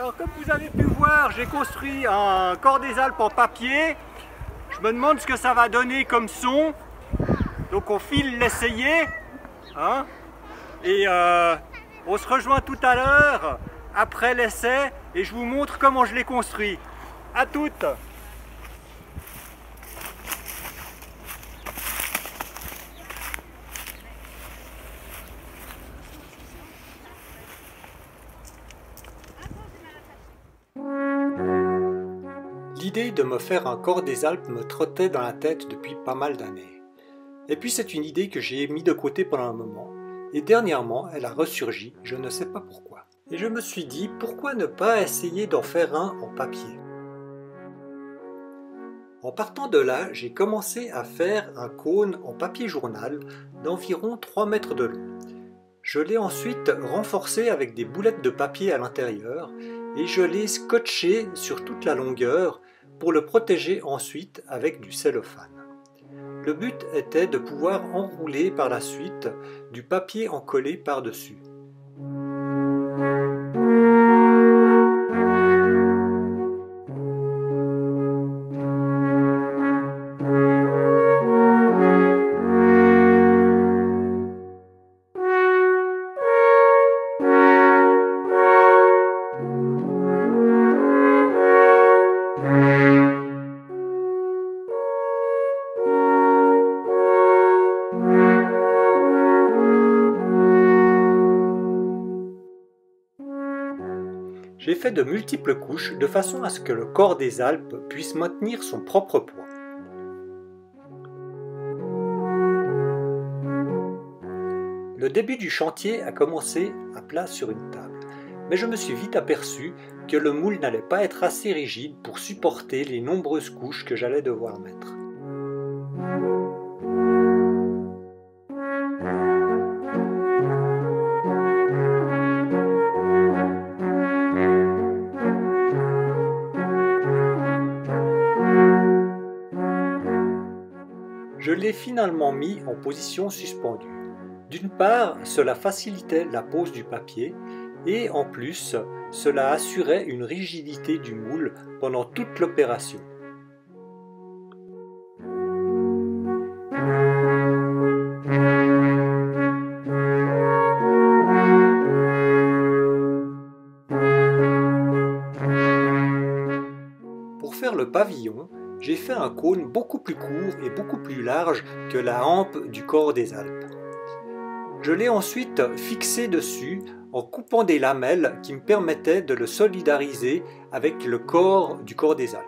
Alors comme vous avez pu voir, j'ai construit un corps des Alpes en papier. Je me demande ce que ça va donner comme son. Donc on file l'essayer. Hein et euh, on se rejoint tout à l'heure après l'essai et je vous montre comment je l'ai construit. A toutes L'idée de me faire un corps des Alpes me trottait dans la tête depuis pas mal d'années. Et puis c'est une idée que j'ai mis de côté pendant un moment, et dernièrement elle a ressurgi, je ne sais pas pourquoi. Et je me suis dit, pourquoi ne pas essayer d'en faire un en papier? En partant de là, j'ai commencé à faire un cône en papier journal d'environ 3 mètres de long. Je l'ai ensuite renforcé avec des boulettes de papier à l'intérieur et je l'ai scotché sur toute la longueur pour le protéger ensuite avec du cellophane. Le but était de pouvoir enrouler par la suite du papier encollé par-dessus. J'ai fait de multiples couches de façon à ce que le corps des Alpes puisse maintenir son propre poids. Le début du chantier a commencé à plat sur une table, mais je me suis vite aperçu que le moule n'allait pas être assez rigide pour supporter les nombreuses couches que j'allais devoir mettre. Finalement mis en position suspendue. D'une part, cela facilitait la pose du papier et en plus, cela assurait une rigidité du moule pendant toute l'opération. Pour faire le pavillon, j'ai fait un cône beaucoup plus court et beaucoup plus large que la hampe du corps des Alpes. Je l'ai ensuite fixé dessus en coupant des lamelles qui me permettaient de le solidariser avec le corps du corps des Alpes.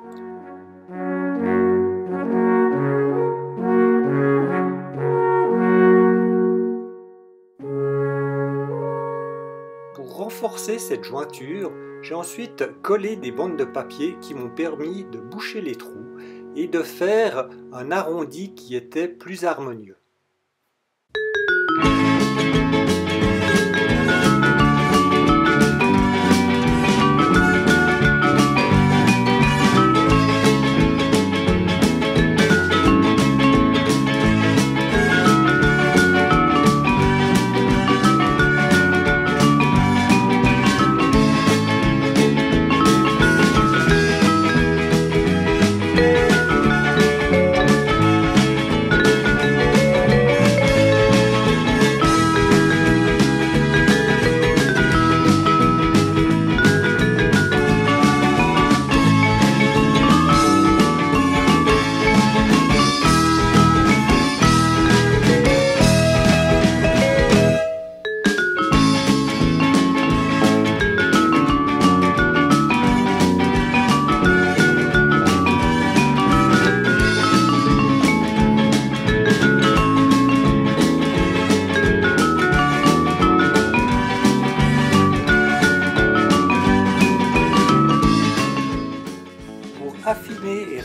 Pour renforcer cette jointure, j'ai ensuite collé des bandes de papier qui m'ont permis de boucher les trous et de faire un arrondi qui était plus harmonieux.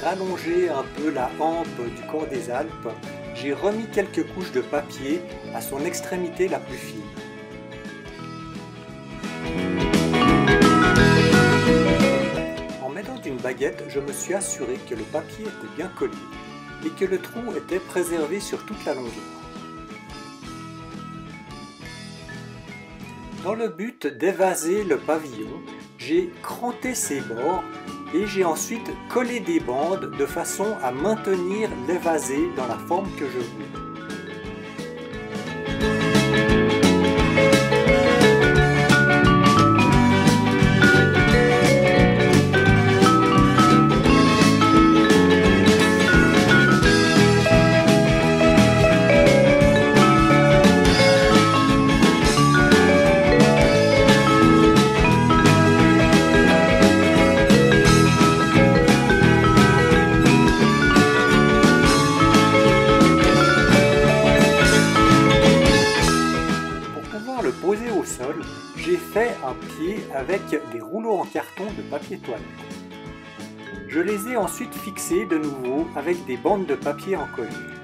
Rallonger un peu la hampe du corps des Alpes, j'ai remis quelques couches de papier à son extrémité la plus fine. En mettant une baguette, je me suis assuré que le papier était bien collé et que le trou était préservé sur toute la longueur. Dans le but d'évaser le pavillon, j'ai cranté ces bords et j'ai ensuite collé des bandes de façon à maintenir l'évasé dans la forme que je voulais. Avec des rouleaux en carton de papier toilette. Je les ai ensuite fixés de nouveau avec des bandes de papier encollées.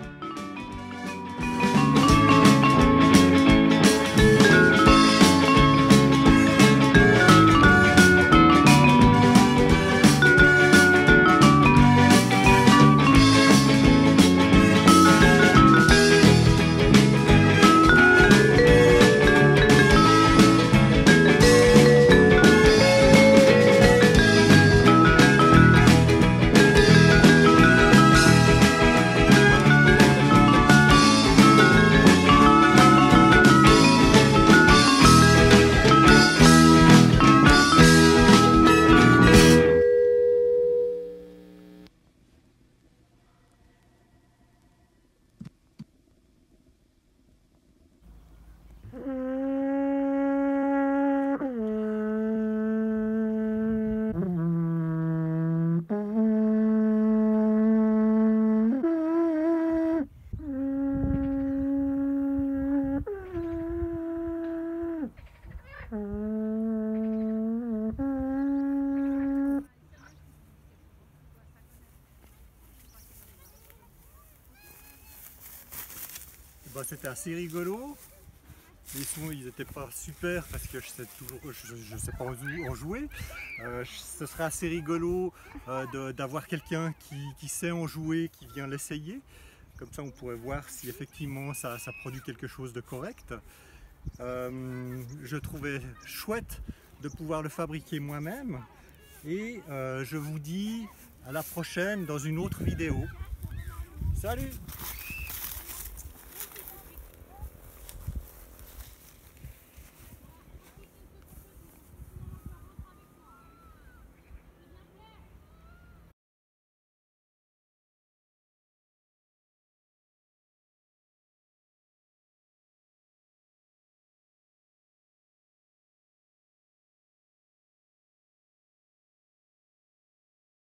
Bah, c'était assez rigolo. Les sons ils n'étaient pas super parce que je sais sais pas en jouer. Euh, ce serait assez rigolo euh, d'avoir quelqu'un qui, sait en jouer, qui vient l'essayer. Comme ça on pourrait voir si effectivement ça, produit quelque chose de correct. Euh, je trouvais chouette de pouvoir le fabriquer moi-même. Et je vous dis à la prochaine dans une autre vidéo. Salut